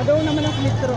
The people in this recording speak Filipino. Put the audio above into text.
Adaw naman ang litro.